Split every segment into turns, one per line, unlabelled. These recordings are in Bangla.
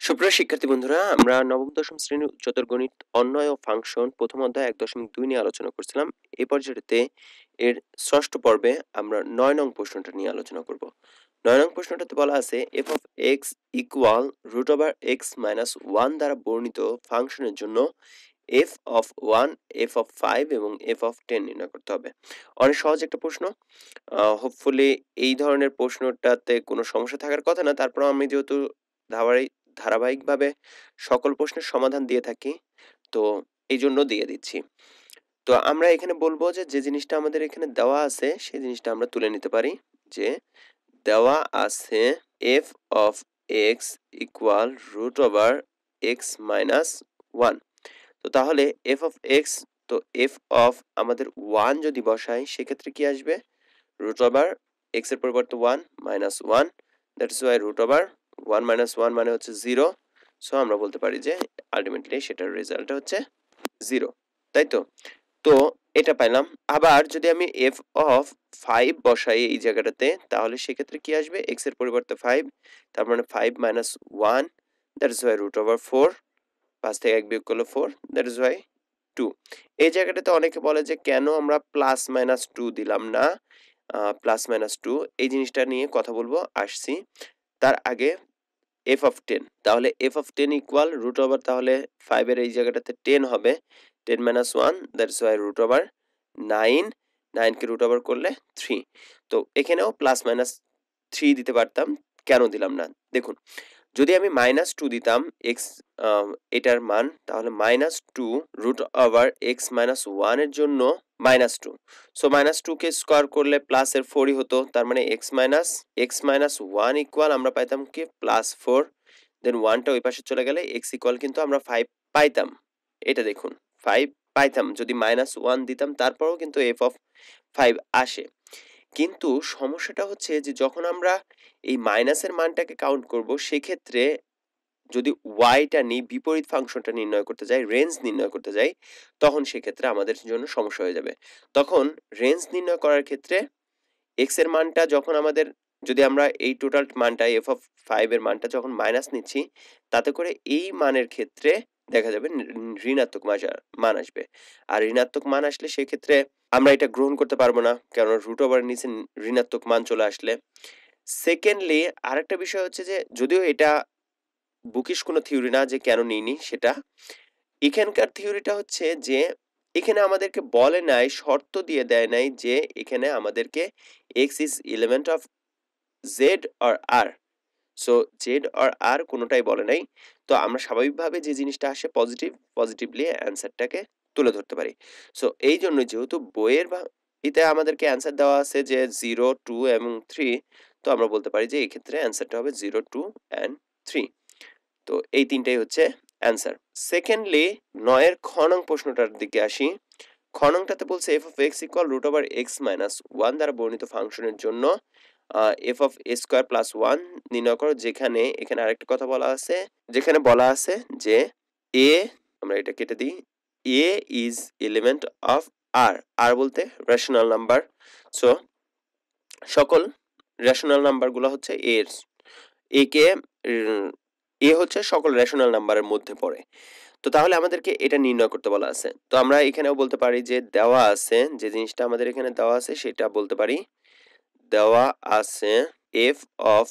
সুপ্রিয় শিক্ষার্থী বন্ধুরা, আমরা নবম, দশম শ্রেণির উচ্চতর গণিত অন্যয় ও ফাংশন প্রথম অধ্যায় এক দশমিক দুই নিয়ে আলোচনা করছিলাম। এই পর্যায়েতে এর ষষ্ঠ পর্বে আমরা নয় নং প্রশ্নটা নিয়ে আলোচনা করব। নয় নং প্রশ্নটাতে বলা আছে f of x equal root over x minus one দ্বারা বর্ণিত ফাংশনের জন্য f of one f of five এবং এফ অফ টেন নির্ণয় করতে হবে। অনেক সহজ একটা প্রশ্ন। হোপফুলি এই ধরনের প্রশ্নটাতে কোনো সমস্যা থাকার কথা না। তারপর আমি যেহেতু ধারাবাহিক ধারাবাহিকভাবে সকল প্রশ্নের সমাধান দিয়ে থাকি। তো এই জন্য দিয়ে দিচ্ছি। তো আমরা এখানে বলব যে যে জিনিসটা আমাদের এখানে দেওয়া আছে, সেই জিনিসটা আমরা তুলে নিতে পারি যে, দেওয়া আছে f of x equal root over x minus one তো তাহলে এফ অফ এক্স তো এফ অফ আমাদের ওয়ান যদি বসাই, সেক্ষেত্রে কি আসবে? রুট ওভার এক্সের পরিবর্তে one minus one that's why root over one minus one মানে হচ্ছে জিরো সো আমরা বলতে পারি যে আলটিমেটলি সেটার রেজাল্ট হচ্ছে জিরো তাই তো? তো এটা পাইলাম। আবার যদি আমি এফ অফ ফাইভ বসাই এই জায়গাটাতে, তাহলে সেক্ষেত্রে কি আসবে? এক্সের পরিবর্তে ফাইভ তার মানে five minus one that is why root over four পাঁচ থেকে এক বিয়োগ করলে four that is why two এই জায়গাটাতে অনেকে বলে যে কেন আমরা প্লাস মাইনাস টু দিলাম না? প্লাস মাইনাস টু এই জিনিসটা নিয়ে কথা বলব, আসছি। তার আগে এফ অফ টেন তাহলে f of ten equal root over তাহলে ফাইভের এই জায়গাটাতে টেন হবে। Ten minus one that's why root over nine নাইনকে root over করলে থ্রি তো এখানেও প্লাস মাইনাস থ্রি দিতে পারতাম। কেন দিলাম না? দেখুন যদি আমি মাইনাস টু দিতাম এক্স এটার মান, তাহলে minus two root over x minus ওয়ানের জন্য মাইনাস টু সো মাইনাস টুকে স্কোয়ার করলে প্লাসের ফোরই হতো, তার মানে x minus x minus one equal আমরা পাইতাম কি? প্লাস ফোর দেন ওয়ানটা ওই পাশে চলে গেলে এক্স ইকুয়াল কিন্তু আমরা ফাইভ পাইতাম। এটা দেখুন ফাইভ পাইতাম, যদি মাইনাস ওয়ান দিতাম, তারপরেও কিন্তু এফ অফ ফাইভ আসে। কিন্তু সমস্যাটা হচ্ছে যে যখন আমরা এই মাইনাসের মানটাকে কাউন্ট করব, সেক্ষেত্রে যদি ওয়াইটা নিই, বিপরীত ফাংশনটা নির্ণয় করতে যাই রেঞ্জ নির্ণয় করতে যাই, তখন সেক্ষেত্রে আমাদের জন্য সমস্যা হয়ে যাবে। তখন রেঞ্জ নির্ণয় করার ক্ষেত্রে এক্সের মানটা যখন আমাদের, যদি আমরা এই টোটাল মানটা এফ অফ ফাইভের মানটা যখন মাইনাস নিচ্ছি, তাতে করে এই মানের ক্ষেত্রে দেখা যাবে ঋণাত্মক মান আসবে। আর ঋণাত্মক মান আসলে সেক্ষেত্রে আমরা এটা গ্রহণ করতে পারব না কারণ রুট ওভার নিচে ঋণাত্মক মান চলে আসলে। সেকেন্ডলি আরেকটা বিষয় হচ্ছে যে, যদিও এটা বুকিশ কোনো থিওরি না যে কেন নিইনি সেটা, এখানকার থিওরিটা হচ্ছে যে, এখানে আমাদেরকে বলে নাই, শর্ত দিয়ে দেয় নাই যে, এখানে আমাদেরকে x is element of Z R R so Z আর আর কোনোটাই বলে নাই। তো আমরা স্বাভাবিকভাবে যে জিনিসটা আসে পজিটিভ পজিটিভলি অ্যান্সারটাকে তুলে ধরতে পারি। সো এই জন্য যেহেতু বইয়ের এতে আমাদেরকে অ্যান্সার দেওয়া আছে যে জিরো টু এবং থ্রি তো আমরা বলতে পারি যে এক্ষেত্রে অ্যান্সারটা হবে জিরো টু অ্যান্ড থ্রি তো এই তিনটাই হচ্ছে অ্যান্সার সেকেন্ডলি নয়ের খ নং প্রশ্নটার দিকে আসি। খ নংটাতে বলছে f of x equal root over x minus one দ্বারা বর্ণিত ফাংশনের জন্য f of a square plus one নির্ণয় করো, যেখানে, এখানে আরেকটা কথা বলা আছে, যেখানে বলা আছে যে এ আমরা এটা কেটে দিই A is element of R R বলতে রেশনাল নাম্বার সো সকল রেশনাল নাম্বারগুলো হচ্ছে এর এ কে এ হচ্ছে সকল রেশনাল নাম্বারের মধ্যে পড়ে, তো তাহলে আমাদেরকে এটা নির্ণয় করতে বলা আছে, তো আমরা এখানেও বলতে পারি যে দেওয়া আছে, যে জিনিসটা আমাদের এখানে দেওয়া আছে সেটা বলতে পারি দেওয়া আছে f of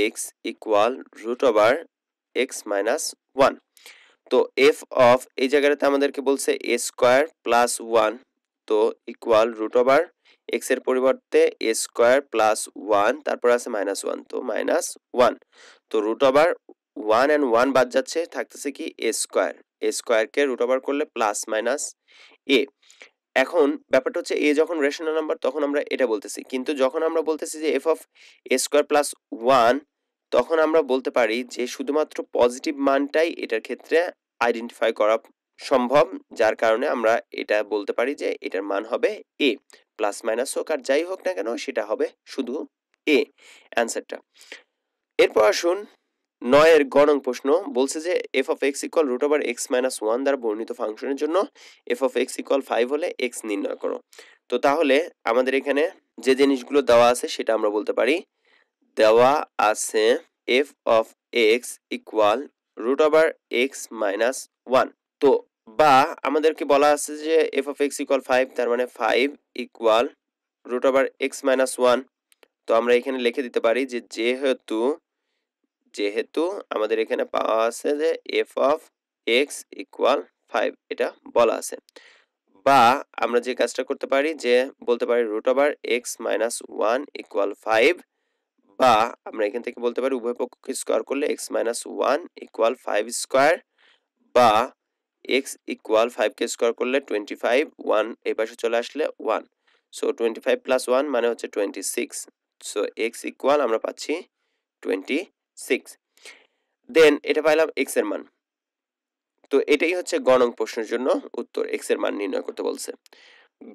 x equal root over x minus one তো এফ অফ এই জায়গাটাতে আমাদেরকে বলছে এ স্কোয়ার প্লাস ওয়ান তো ইকুয়াল রুট ওভার এক্সের পরিবর্তে এ স্কোয়ার প্লাস ওয়ান তারপর আছে মাইনাস ওয়ান তো মাইনাস ওয়ান তো root over one and one বাদ যাচ্ছে, থাকতেছে কি এ স্কোয়ার এ স্কোয়ারকে রুট ওভার করলে প্লাস মাইনাস এ এখন ব্যাপারটা হচ্ছে এ যখন রেশনাল নাম্বার তখন আমরা এটা বলতেছি। কিন্তু যখন আমরা বলতেছি যে f of a square plus one তখন আমরা বলতে পারি যে শুধুমাত্র পজিটিভ মানটাই এটার ক্ষেত্রে আইডেন্টিফাই করা সম্ভব, যার কারণে আমরা এটা বলতে পারি যে এটার মান হবে এ প্লাস মাইনাস হোক আর যাই হোক না কেন, সেটা হবে শুধু এ অ্যান্সারটা এরপর আসুন নয়ের গণং প্রশ্ন বলছে যে f of x equal root over x minus one দ্বারা বর্ণিত ফাংশনের জন্য f of x equal five হলে এক্স নির্ণয় করো। তো তাহলে আমাদের এখানে যে জিনিসগুলো দেওয়া আছে সেটা আমরা বলতে পারি, দেওয়া আছে f of x equal root over x minus one তো বা আমাদেরকে বলা আছে যে f of x equal five তার মানে five equal root over x minus one তো আমরা এখানে লিখে দিতে পারি যে যেহেতু যেহেতু আমাদের এখানে পাওয়া আছে যে f of x equal five এটা বলা আছে। বা আমরা যে কাজটা করতে পারি যে বলতে পারি root over x minus one equal five বা আমরা এখান থেকে বলতে পারি উভয় পক্ষকে স্কোয়ার করলে x minus one equal five square বা এক্স ইকুয়াল ফাইভকে স্কোয়ার করলে টোয়েন্টি ফাইভ ওয়ান এই পাশে চলে আসলে one so twenty five plus one মানে হচ্ছে twenty six so x equal আমরা পাচ্ছি টোয়েন্টি সিক্স দেন এটা পাইলাম এক্সের মান। তো এটাই হচ্ছে গণং প্রশ্নের জন্য উত্তর এক্সের মান নির্ণয় করতে বলছে।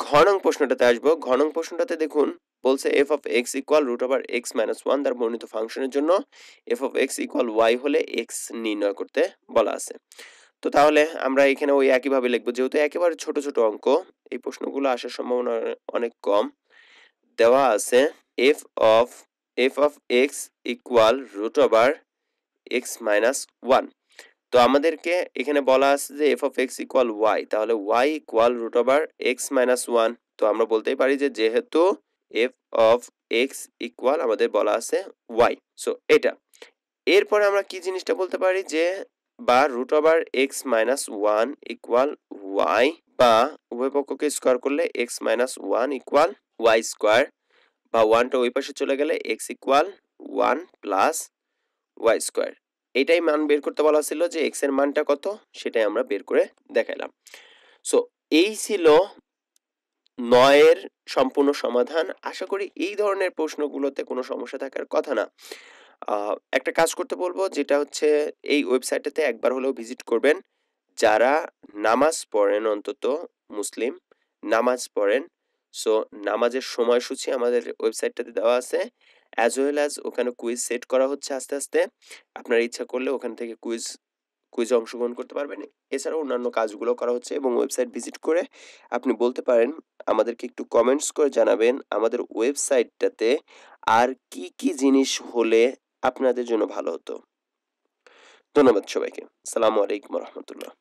ঘনং প্রশ্নটাতে আসব। ঘনং প্রশ্নটাতে দেখুন, বলছে f of x equal root over x minus one দ্বারা বর্ণিত ফাংশনের জন্য f of x equal y হলে এক্স নির্ণয় করতে বলা আছে। তো তাহলে আমরা এখানে ওই একইভাবে লিখব। যেহেতু একেবারে ছোট ছোট অঙ্ক, এই প্রশ্নগুলো আসার সম্ভাবনা অনেক কম। দেওয়া আছে f of f of x equal root over x minus one তো আমাদেরকে এখানে বলা আছে যে f of x equal y তাহলে y equal root over x minus one তো আমরা বলতেই পারি যে যেহেতু এফ অফ এক্স ইকুয়াল আমাদের বলা আছে ওয়াই সো এটা। এরপরে আমরা কি জিনিসটা বলতে পারি যে বা root over x minus one equal y বা উভয় পক্ষকে স্কোয়ার করলে x minus one equal y square বা ওয়ানটা ওই পাশে চলে গেলে x equal one plus y square এটাই মান বের করতে বলা ছিল যে এক্সের মানটা কত, সেটাই আমরা বের করে দেখাইলাম। সো এই ছিল নয়ের সম্পূর্ণ সমাধান। আশা করি এই ধরনের প্রশ্নগুলোতে কোনো সমস্যা থাকার কথা না। একটা কাজ করতে বলব, যেটা হচ্ছে এই ওয়েবসাইটটাতে একবার হলেও ভিজিট করবেন। যারা নামাজ পড়েন অন্তত, মুসলিম, নামাজ পড়েন সো নামাজের সময়সূচি আমাদের ওয়েবসাইটটাতে দেওয়া আছে। অ্যাজ ওয়েল অ্যাজ ওখানে কুইজ সেট করা হচ্ছে আস্তে আস্তে। আপনার ইচ্ছা করলে ওখান থেকে কুইজ কুইজে অংশগ্রহণ করতে পারবেন। এছাড়াও অন্যান্য কাজগুলো করা হচ্ছে এবং ওয়েবসাইট ভিজিট করে আপনি বলতে পারেন, আমাদেরকে একটু কমেন্টস করে জানাবেন আমাদের ওয়েবসাইটটাতে আর কি কি জিনিস হলে আপনাদের জন্য ভালো হতো। ধন্যবাদ সবাইকে। সালামু আলাইকুম রহমতুল্লাহ।